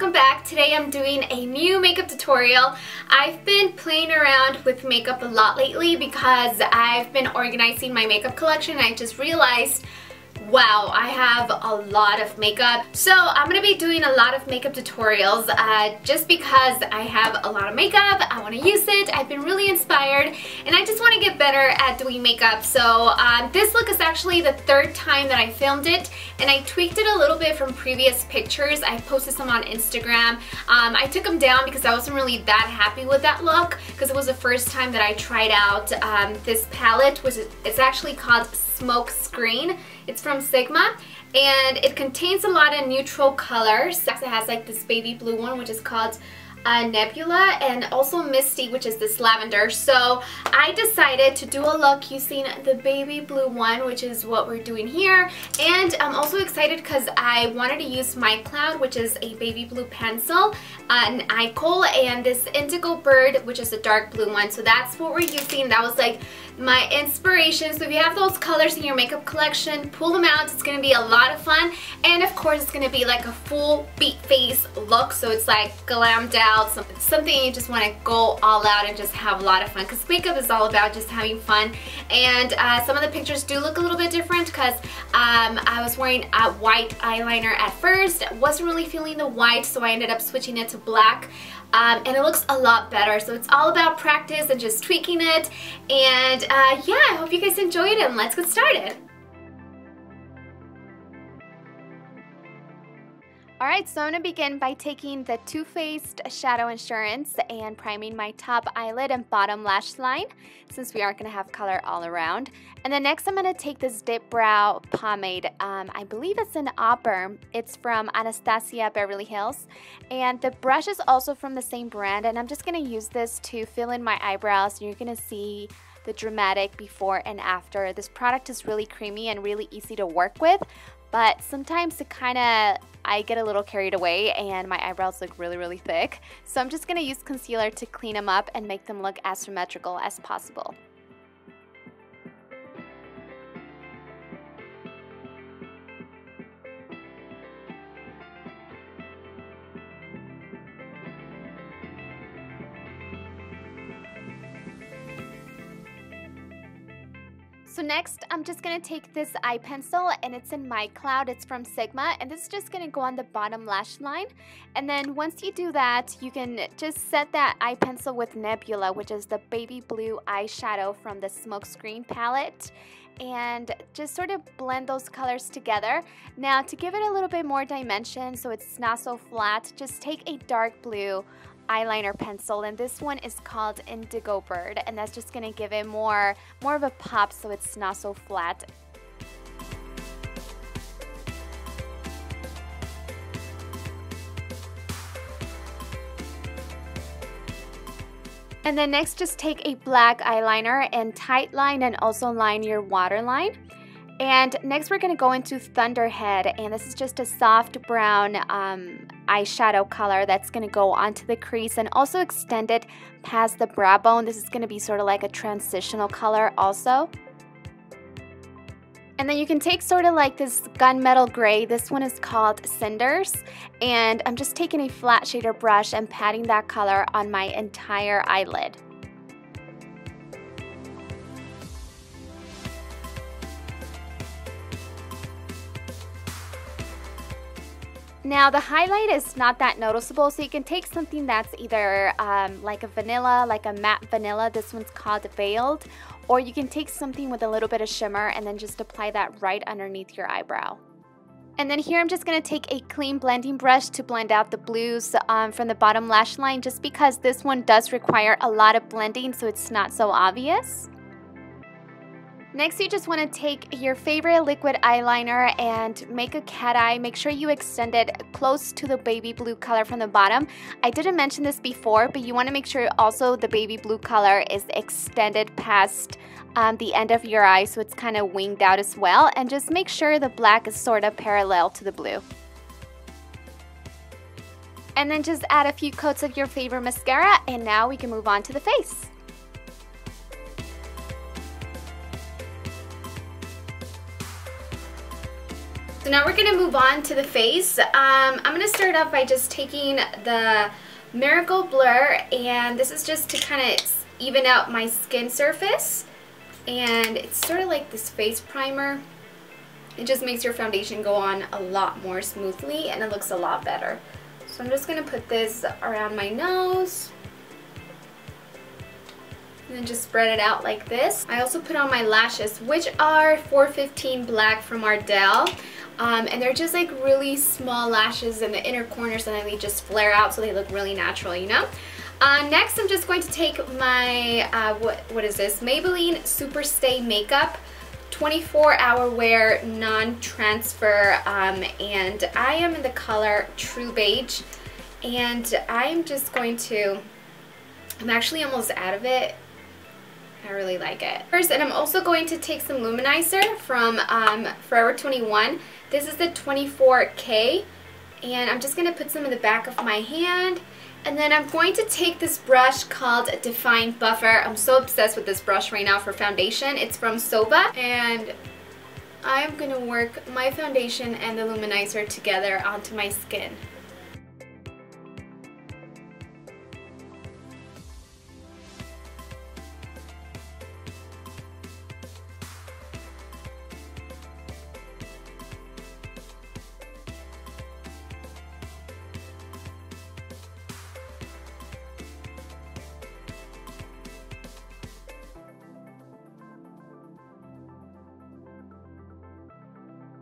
welcome back. Today I'm doing a new makeup tutorial. I've been playing around with makeup a lot lately because I've been organizing my makeup collection I just realized Wow, I have a lot of makeup. So I'm to be doing a lot of makeup tutorials uh, just because I have a lot of makeup, I want to use it, I've been really inspired, and I just want to get better at doing makeup. So um, this look is actually the third time that I filmed it, and I tweaked it a little bit from previous pictures. I posted some on Instagram. Um, I took them down because I wasn't really that happy with that look because it was the first time that I tried out um, this palette, which is it's actually called Smoke Screen. It's from Sigma and it contains a lot of neutral colors. It has like this baby blue one which is called uh, Nebula and also Misty which is this lavender. So I decided to do a look using the baby blue one which is what we're doing here. And I'm also excited because I wanted to use my cloud which is a baby blue pencil uh, an Eyeko and this indigo bird which is a dark blue one. So that's what we're using. That was like my inspiration so if you have those colors in your makeup collection pull them out. It's gonna be a lot of fun. And of course it's gonna be like a full beat face look. So it's like glammed out out, something you just want to go all out and just have a lot of fun. Because makeup is all about just having fun. And uh, some of the pictures do look a little bit different because um, I was wearing a white eyeliner at first, wasn't really feeling the white so I ended up switching it to black um, and it looks a lot better. So it's all about practice and just tweaking it. And uh, yeah I hope you guys enjoyed it. And let's get started. Alright, so I'm going to begin by taking the Too Faced Shadow Insurance and priming my top eyelid and bottom lash line since we aren't going to have color all around. And then next I'm going to take this Dip Brow Pomade. Um, I believe it's an Auburn. It's from Anastasia Beverly Hills. And the brush is also from the same brand and I'm just going to use this to fill in my eyebrows. and You're going to see the dramatic before and after. This product is really creamy and really easy to work with but sometimes it kind of I get a little carried away and my eyebrows look really really thick so I'm just to use concealer to clean them up and make them look as symmetrical as possible. So next, I'm just to take this eye pencil and it's in My Cloud. It's from Sigma and this is just to go on the bottom lash line. And then once you do that, you can just set that eye pencil with Nebula, which is the baby blue eyeshadow from the Smokescreen palette and just sort of blend those colors together. Now to give it a little bit more dimension so it's not so flat, just take a dark blue eyeliner pencil and this one is called Indigo Bird and that's just to give it more, more of a pop so it's not so flat. And then next just take a black eyeliner and tight line and also line your waterline. And next we're going to go into Thunderhead and this is just a soft brown um, eyeshadow color that's going to go onto the crease and also extend it past the brow bone. This is going to be sort of like a transitional color also. And then you can take sort of like this gunmetal gray, this one is called Cinders, and I'm just taking a flat shader brush and patting that color on my entire eyelid. Now the highlight is not that noticeable so you can take something that's either um, like a vanilla, like a matte vanilla, this one's called Veiled, or you can take something with a little bit of shimmer and then just apply that right underneath your eyebrow. And then here I'm just going to take a clean blending brush to blend out the blues um, from the bottom lash line just because this one does require a lot of blending so it's not so obvious. Next, you just want to take your favorite liquid eyeliner and make a cat eye. Make sure you extend it close to the baby blue color from the bottom. I didn't mention this before, but you want to make sure also the baby blue color is extended past um, the end of your eye so it's kind of winged out as well. And just make sure the black is sort of parallel to the blue. And then just add a few coats of your favorite mascara and now we can move on to the face. Now we're going to move on to the face. Um, I'm going to start off by just taking the Miracle Blur and this is just to kind of even out my skin surface and it's sort of like this face primer. It just makes your foundation go on a lot more smoothly and it looks a lot better. So I'm just going to put this around my nose and then just spread it out like this. I also put on my lashes, which are 415 Black from Ardell. Um, and they're just like really small lashes in the inner corners and then they just flare out so they look really natural, you know? Uh, next, I'm just going to take my, uh, what, what is this? Maybelline Super Stay Makeup 24 hour wear non-transfer um, and I am in the color True Beige and I'm just going to, I'm actually almost out of it I really like it. First, and I'm also going to take some luminizer from um, Forever 21. This is the 24K, and I'm just going to put some in the back of my hand. And then I'm going to take this brush called Define Buffer. I'm so obsessed with this brush right now for foundation. It's from Zoeva, and I'm going to work my foundation and the luminizer together onto my skin.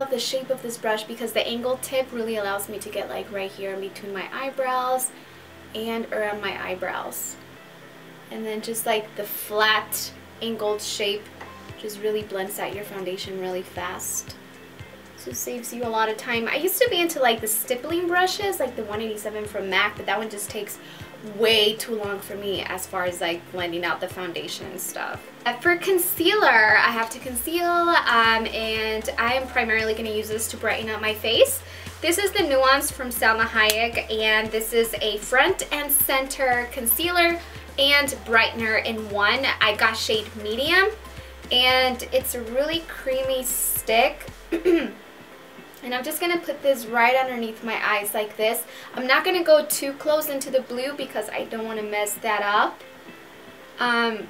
The shape of this brush because the angle tip really allows me to get like right here in between my eyebrows and around my eyebrows. And then just like the flat angled shape just really blends out your foundation really fast. So saves you a lot of time. I used to be into like the stippling brushes, like the 187 from MAC, but that one just takes way too long for me as far as like blending out the foundation and stuff. Uh, for concealer, I have to conceal um, and I am primarily going to use this to brighten up my face. This is the Nuance from Salma Hayek and this is a front and center concealer and brightener in one. I got shade medium and it's a really creamy stick. And I'm just going to put this right underneath my eyes like this. I'm not going to go too close into the blue because I don't want to mess that up. Um,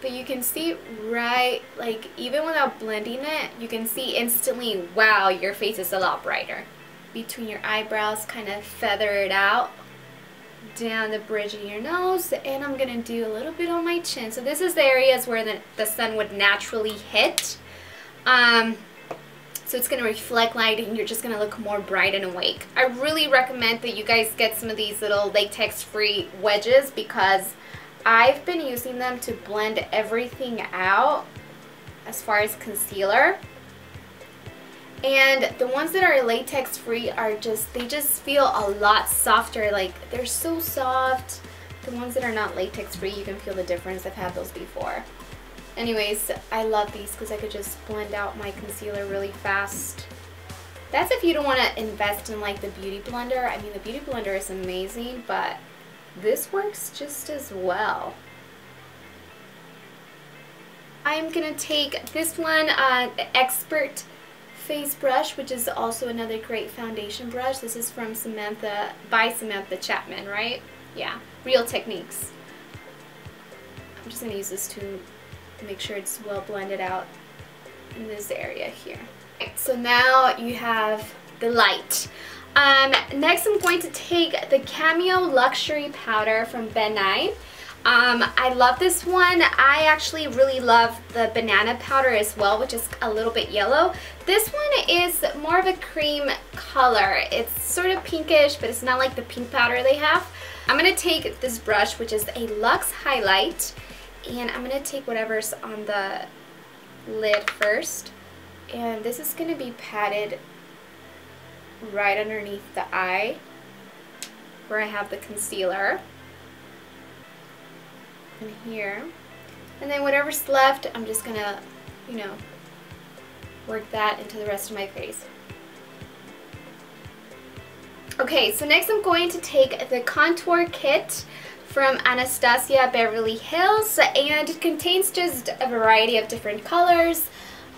but you can see right, like even without blending it, you can see instantly, wow, your face is a lot brighter. Between your eyebrows, kind of feather it out down the bridge of your nose and I'm going to do a little bit on my chin. So this is the areas where the, the sun would naturally hit. Um, so it's going to reflect light and you're just going to look more bright and awake. I really recommend that you guys get some of these little latex free wedges because I've been using them to blend everything out as far as concealer. And the ones that are latex free are just, they just feel a lot softer. Like they're so soft. The ones that are not latex free, you can feel the difference. I've had those before. Anyways, I love these because I could just blend out my concealer really fast. That's if you don't want to invest in like the Beauty Blender. I mean, the Beauty Blender is amazing, but this works just as well. I'm going to take this one, uh, Expert Face Brush, which is also another great foundation brush. This is from Samantha, by Samantha Chapman, right? Yeah, Real Techniques. I'm just going to use this to make sure it's well blended out in this area here. so now you have the light. Um, next I'm going to take the Cameo Luxury Powder from Ben Nye. Um, I love this one. I actually really love the banana powder as well, which is a little bit yellow. This one is more of a cream color. It's sort of pinkish, but it's not like the pink powder they have. I'm going to take this brush, which is a Luxe Highlight, and I'm going to take whatever's on the lid first. And this is going to be padded right underneath the eye where I have the concealer. And here. And then whatever's left, I'm just going to, you know, work that into the rest of my face. Okay, so next I'm going to take the contour kit from Anastasia Beverly Hills and it contains just a variety of different colors.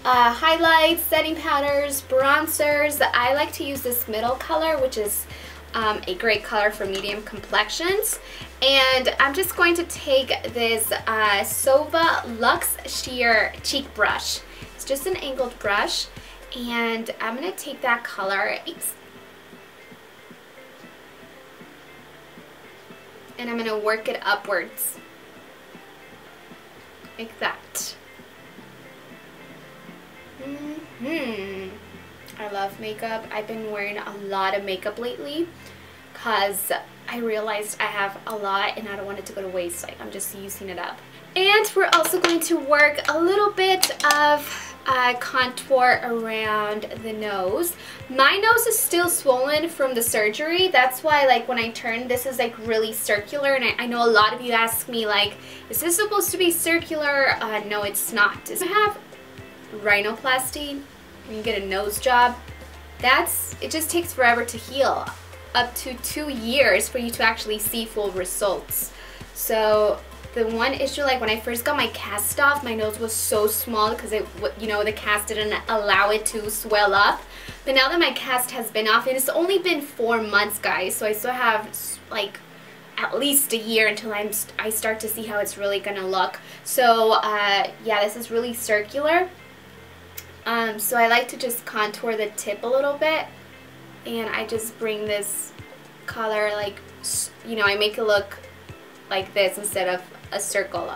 uh, highlights, setting powders, bronzers. I like to use this middle color, which is um, a great color for medium complexions. And I'm just going to take this uh, Zoeva Luxe Sheer Cheek Brush. It's just an angled brush. And I'm going to take that color. And I'm going to work it upwards. Like that. Mm hmm I love makeup. I've been wearing a lot of makeup lately because I realized I have a lot and I don't want it to go to waste. Like I'm just using it up. And we're also going to work a little bit of uh, contour around the nose. My nose is still swollen from the surgery. That's why like when I turn, this is like really circular. And I, I know a lot of you ask me like, is this supposed to be circular? Uh, no, it's not. I have rhinoplasty you get a nose job. That's, it just takes forever to heal up to two years for you to actually see full results. So the one issue, like when I first got my cast off, my nose was so small because it, you know, the cast didn't allow it to swell up. But now that my cast has been off, and it's only been four months, guys, so I still have like at least a year until I'm st I start to see how it's really gonna look. So uh, yeah, this is really circular. Um, so I like to just contour the tip a little bit and I just bring this color like, you know, I make it look like this instead of a circle.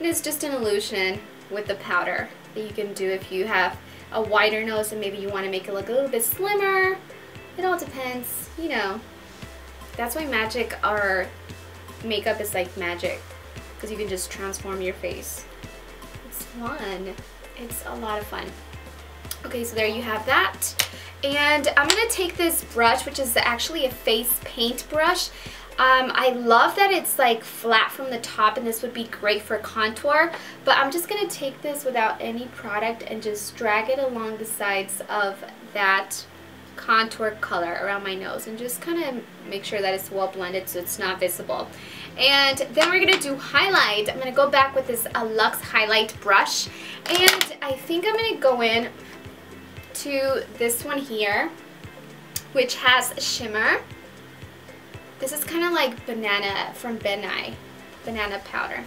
It's just an illusion with the powder that you can do if you have a wider nose and maybe you want to make it look a little bit slimmer. It all depends, you know. That's why magic or makeup is like magic because you can just transform your face. It's fun. It's a lot of fun. Okay, so there you have that. And I'm going to take this brush, which is actually a face paint brush. Um, I love that it's like flat from the top and this would be great for contour. But I'm just going to take this without any product and just drag it along the sides of that contour color around my nose and just kind of make sure that it's well blended so it's not visible. And then we're going to do highlight. I'm going to go back with this uh, Luxe highlight brush and I think I'm going to go in to this one here, which has shimmer. This is kind of like banana from Ben Nye, banana powder.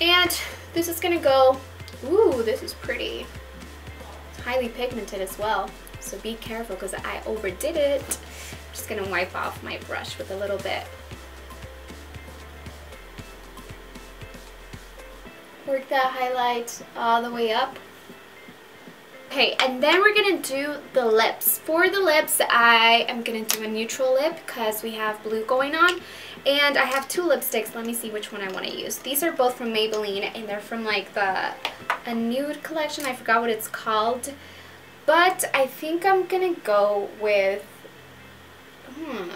And this is to go, ooh, this is pretty. It's highly pigmented as well, so be careful because I overdid it. I'm just to wipe off my brush with a little bit. Work that highlight all the way up. Okay, and then we're to do the lips. For the lips, I am to do a neutral lip because we have blue going on. And I have two lipsticks. Let me see which one I want to use. These are both from Maybelline and they're from like the a nude collection. I forgot what it's called. But I think I'm to go with... Hmm,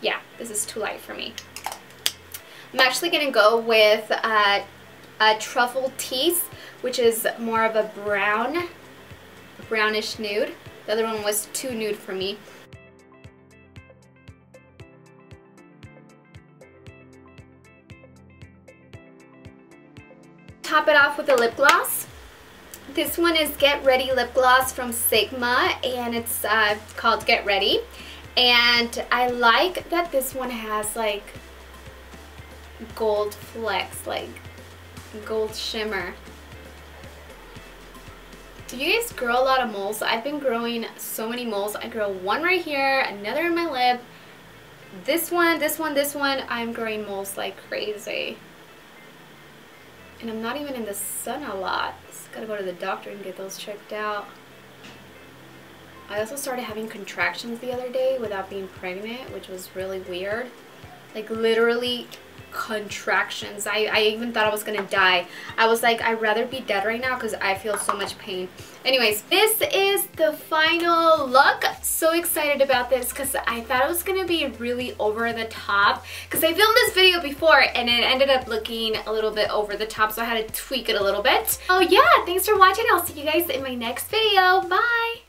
yeah, this is too light for me. I'm actually to go with uh, a Truffle Tease which is more of a brown, brownish nude. The other one was too nude for me. Top it off with a lip gloss. This one is Get Ready Lip Gloss from Sigma and it's uh, called Get Ready. And I like that this one has like gold flecks, like gold shimmer. Do you guys grow a lot of moles? I've been growing so many moles. I grow one right here, another in my lip. This one, this one, this one, I'm growing moles like crazy. And I'm not even in the sun a lot. Just gotta go to the doctor and get those checked out. I also started having contractions the other day without being pregnant, which was really weird. Like literally contractions. I, I even thought I was going to die. I was like, I'd rather be dead right now because I feel so much pain. Anyways, this is the final look. So excited about this because I thought it was going to be really over the top because I filmed this video before and it ended up looking a little bit over the top so I had to tweak it a little bit. Oh yeah, thanks for watching. I'll see you guys in my next video. Bye!